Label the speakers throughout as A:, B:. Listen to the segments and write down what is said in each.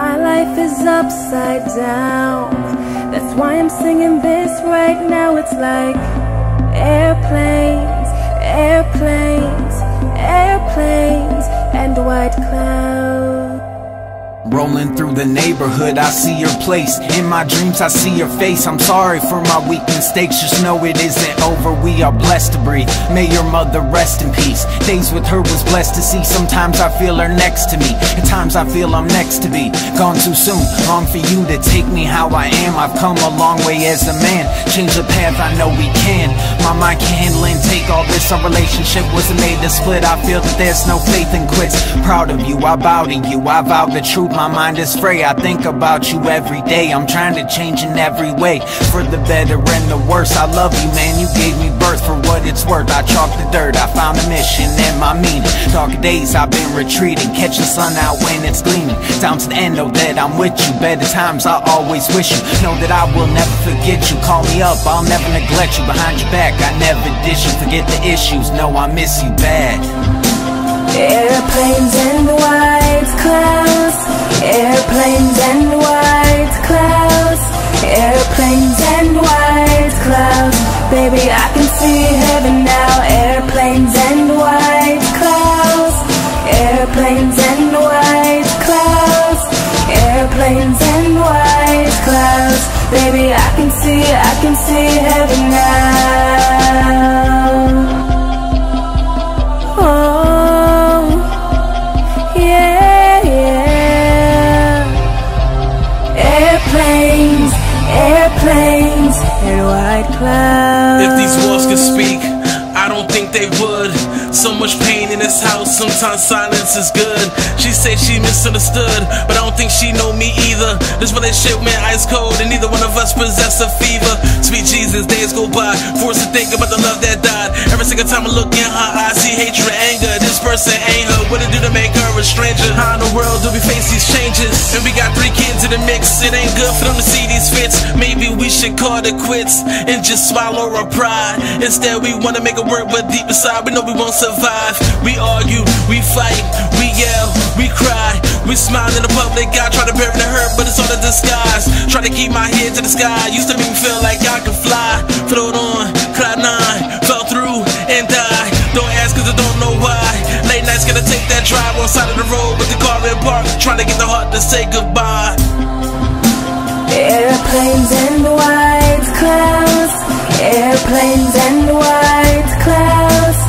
A: My life is upside down. That's why I'm singing this right now. It's like airplanes, airplanes,
B: Rolling through the neighborhood, I see your place. In my dreams, I see your face. I'm sorry for my weak mistakes. Just know it isn't over. We are blessed to breathe. May your mother rest in peace. Days with her was blessed to see. Sometimes I feel her next to me. At times I feel I'm next to be. Gone too soon. Long for you to take me how I am. I've come a long way as a man. Change the path, I know we can. My mind can handle and take all this. Our relationship wasn't made to split. I feel that there's no faith in quits. Proud of you, I bow to you. I vow the truth my mind is free. I think about you every day. I'm trying to change in every way For the better and the worse. I love you man, you gave me birth For what it's worth, I chalk the dirt. I found a mission and my meaning. Dark days I've been retreating. Catch the sun out when it's gleaming. To the end, know that I'm with you. Better times I always wish you. Know that I will never forget you. Call me up, I'll never neglect you. Behind your back, I never dish you. Forget the issues, no I miss you bad.
A: Airplanes See heaven now. Airplanes and white clouds. Airplanes and white clouds. Airplanes and white clouds. Baby, I can see, I can see heaven
C: If these walls could speak, I don't think they would. So much pain in this house, sometimes silence is good. She say she misunderstood, but I don't think she know me either. This relationship went ice cold, and neither one of us possess a fever. Sweet Jesus, days go by, forced to think about the love that died. Every single time I look in her eyes, see hatred, anger. This person ain't her. What it do to make her a stranger? How in the world do we face these changes? And we got three kids in the mix. It ain't good for them to see Maybe we should call it quits and just swallow our pride. Instead, we wanna make it work, but deep inside, we know we won't survive. We argue, we fight, we yell, we cry. We smile in the public, I try to bury the hurt, but it's all a disguise. Try to keep my head to the sky, used to make me feel like I could fly. Float on, cloud nine, fell through and die. Don't ask cause I don't know why. Late nights gonna take that drive on side of the road with the car in park, trying to get the heart to say goodbye.
A: Airplanes and white clouds. Airplanes and white clouds.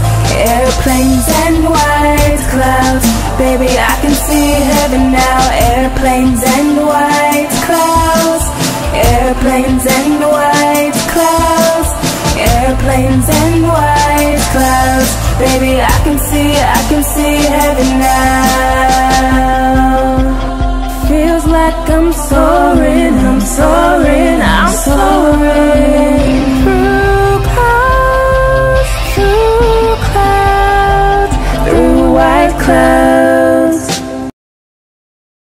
A: Airplanes and white clouds. Baby, I can see heaven now. Airplanes and white clouds. Airplanes and white clouds. Airplanes and white clouds. Baby, I can see, I can see heaven now. Feels like I'm so clouds.